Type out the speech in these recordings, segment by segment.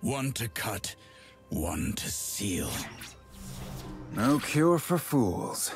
One to cut, one to seal. No cure for fools.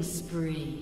Spree.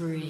Killing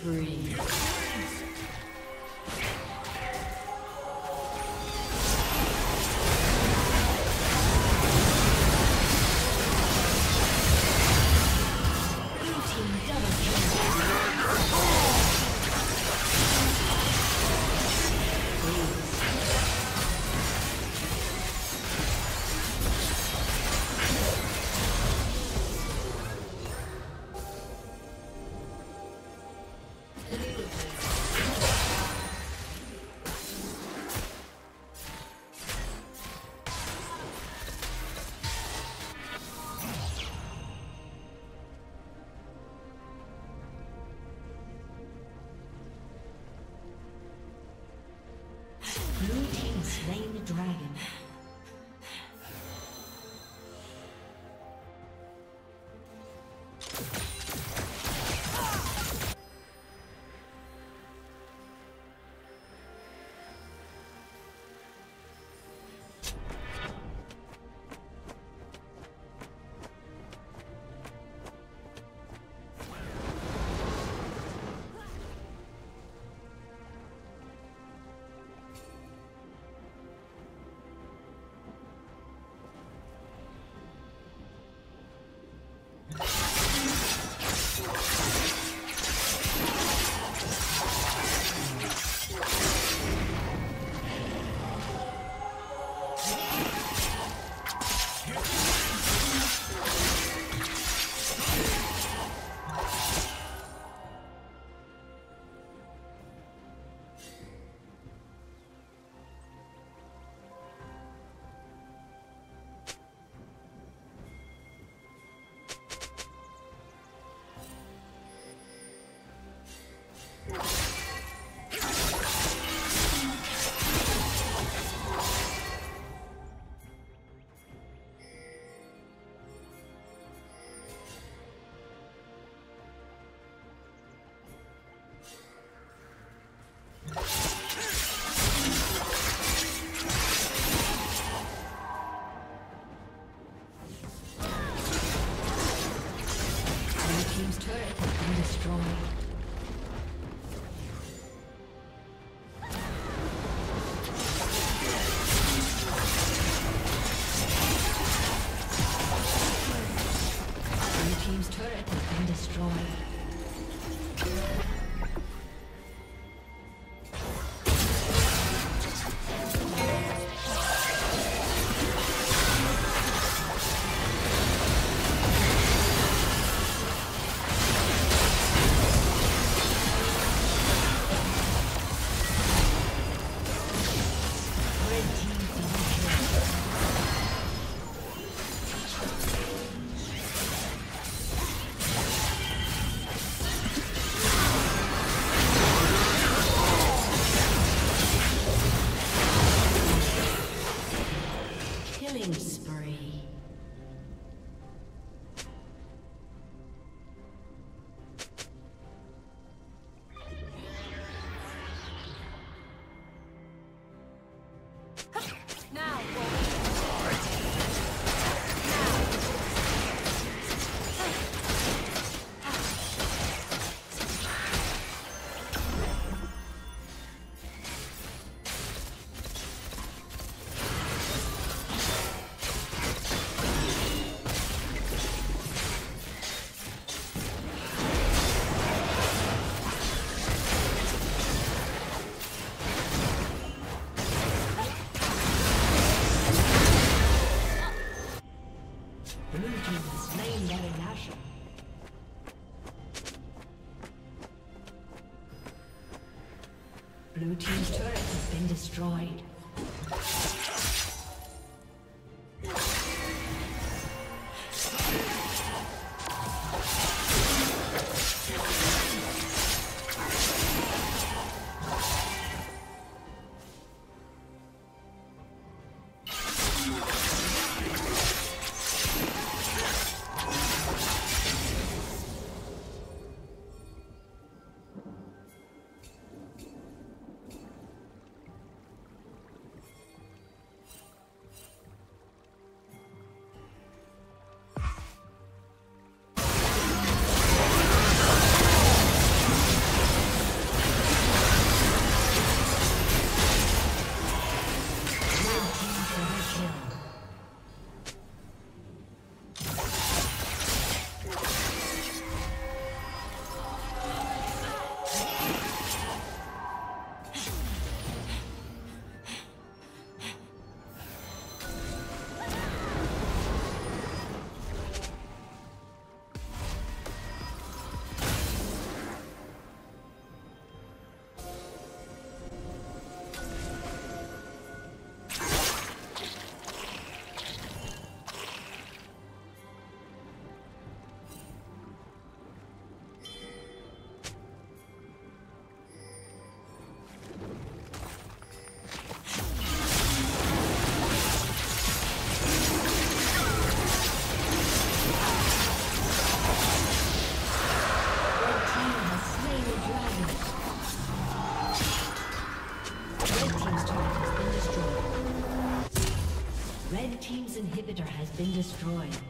spree. Destroyed. Been destroyed.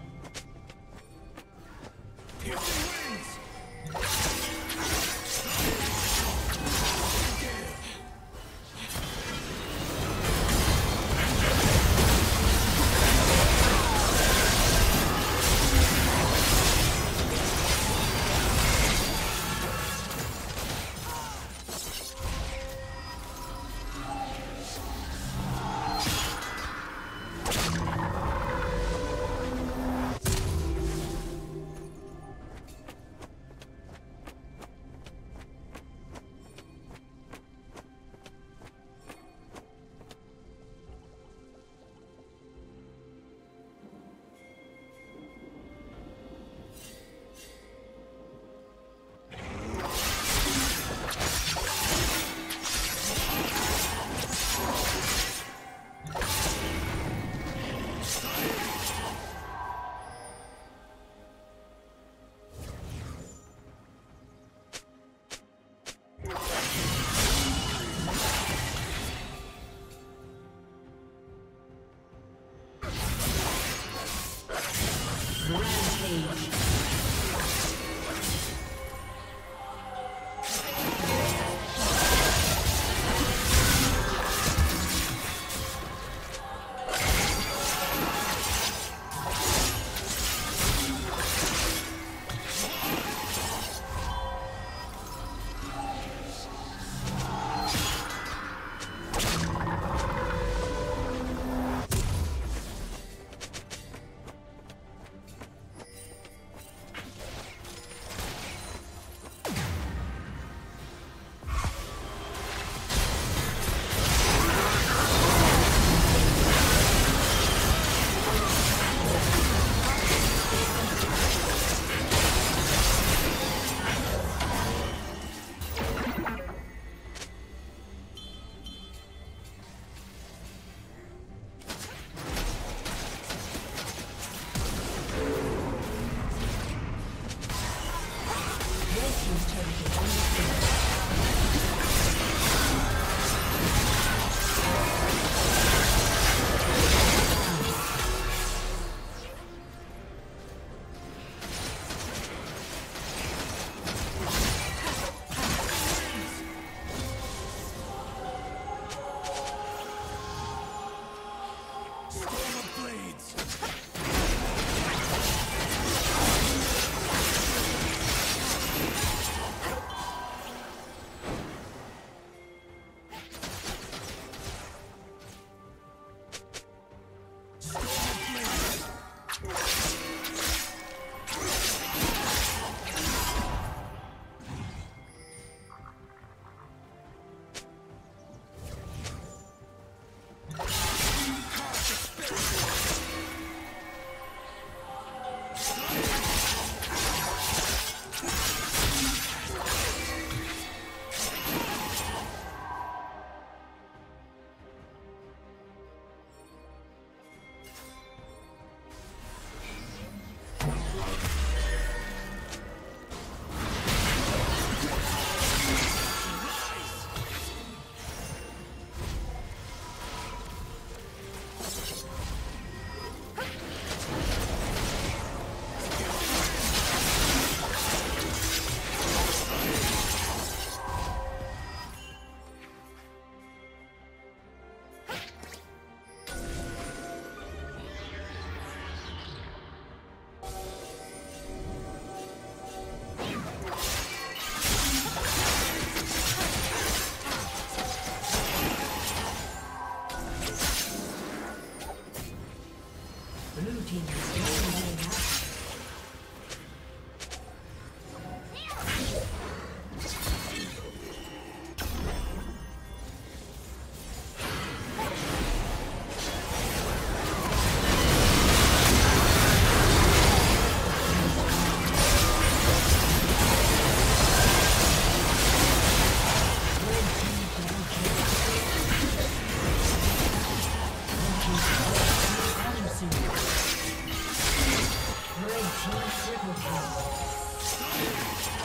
Triple kill.